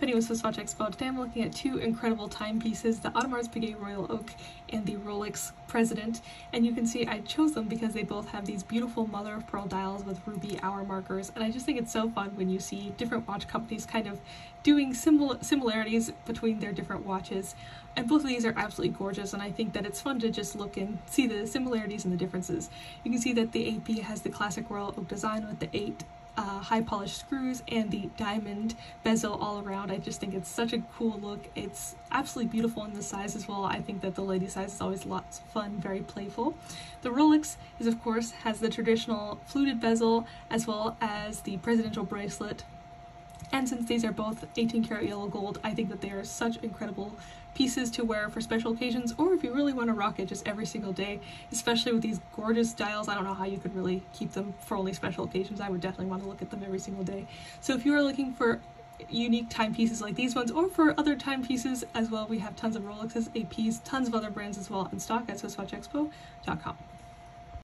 Penny with Swiss Watch Expo. Today I'm looking at two incredible timepieces, the Audemars Piguet Royal Oak and the Rolex President. And you can see I chose them because they both have these beautiful mother of pearl dials with ruby hour markers. And I just think it's so fun when you see different watch companies kind of doing simil similarities between their different watches. And both of these are absolutely gorgeous and I think that it's fun to just look and see the similarities and the differences. You can see that the AP has the classic Royal Oak design with the eight uh, high polished screws and the diamond bezel all around. I just think it's such a cool look. It's absolutely beautiful in the size as well. I think that the lady size is always lots of fun, very playful. The Rolex is of course has the traditional fluted bezel as well as the presidential bracelet and since these are both 18 karat yellow gold, I think that they are such incredible pieces to wear for special occasions or if you really want to rock it just every single day, especially with these gorgeous dials. I don't know how you could really keep them for only special occasions. I would definitely want to look at them every single day. So if you are looking for unique timepieces like these ones or for other timepieces as well, we have tons of Rolexes, APs, tons of other brands as well in stock at SwissWatchExpo.com.